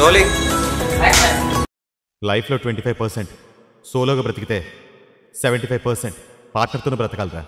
Rolling లైఫ్లో twenty five percent సోలోగా బ్రతికితే సెవెంటీ ఫైవ్ పర్సెంట్ పార్ట్నర్తోనూ బ్రతకాలరా.